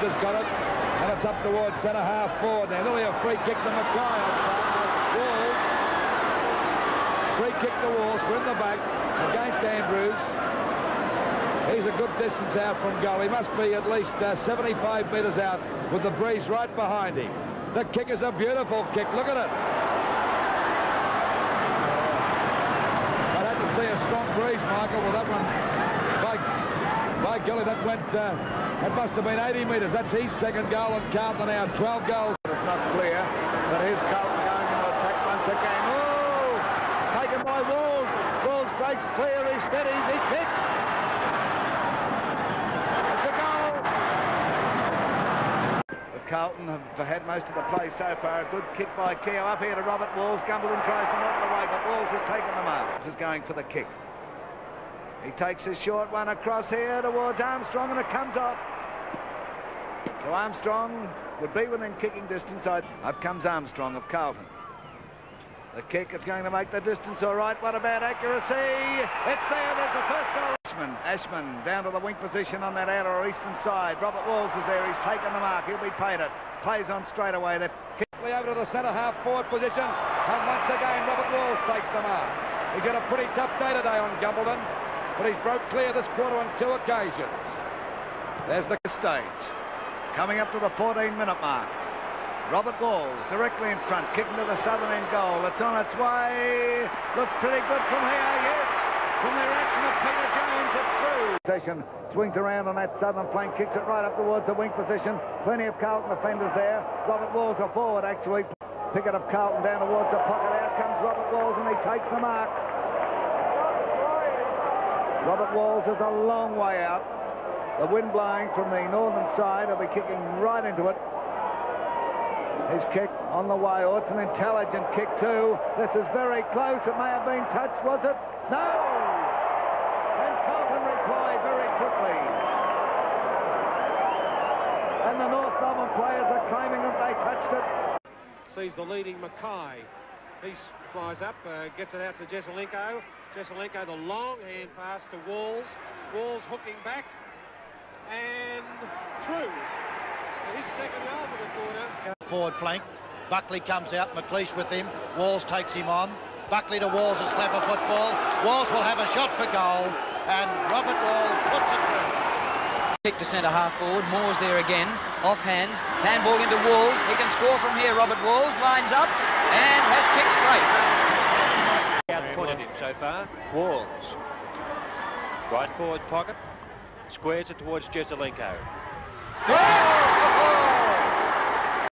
Jones has got it. And it's up towards centre half forward. Now, nearly a free kick to McKay outside. Walls. Free kick to Walls. We're in the back against Andrews. He's a good distance out from goal. He must be at least uh, 75 metres out with the breeze right behind him. The kick is a beautiful kick. Look at it. I'd have to see a strong breeze, Michael, with that one. By, by that went... Uh, that must have been 80 metres. That's his second goal and Carlton now 12 goals. It's not clear, but here's Carlton going into attack once again. Oh! Taken by Walls. Walls breaks clear. He steadies. He kicks. It's a goal. Carlton have had most of the play so far. A good kick by Keogh up here to Robert Walls. Gumbleton tries to knock it away, but Walls has taken them out. This is going for the kick. He takes his short one across here towards Armstrong and it comes off. So Armstrong would be within kicking distance. Up comes Armstrong of Carlton. The kick is going to make the distance all right. What about accuracy? It's there. There's the first goal. Ashman, Ashman down to the wing position on that outer or eastern side. Robert Walls is there. He's taken the mark. He'll be paid it. Plays on straight away. That kick over to the centre half forward position. And once again, Robert Walls takes the mark. He's had a pretty tough day today on Gumbleton but he's broke clear this quarter on two occasions. There's the stage. Coming up to the 14-minute mark. Robert Walls directly in front, kicking to the southern end goal. It's on its way. Looks pretty good from here, yes. From the reaction of Peter Jones, it's through. Session swings around on that southern flank, kicks it right up towards the wing position. Plenty of Carlton defenders there. Robert Walls a forward, actually. Pick it up Carlton down towards the pocket. Out comes Robert Walls, and he takes the mark. Robert Walls is a long way out. The wind blowing from the northern side. He'll be kicking right into it. His kick on the way. Oh, it's an intelligent kick too. This is very close. It may have been touched, was it? No! And Carlton reply very quickly. And the North Melbourne players are claiming that they touched it. Sees the leading McKay. He flies up, uh, gets it out to Jesaulenko. Jesaulenko, the long hand pass to Walls. Walls hooking back and through. His second goal for the quarter. Forward flank. Buckley comes out, McLeish with him. Walls takes him on. Buckley to Walls is clever football. Walls will have a shot for goal and Robert Walls puts it through. Kick to centre half forward. Moore's there again. Off hands. Handball into Walls. He can score from here. Robert Walls lines up and has kicked straight outpointed him so far. Walls. Right forward pocket. Squares it towards Jesaulenko. Yes!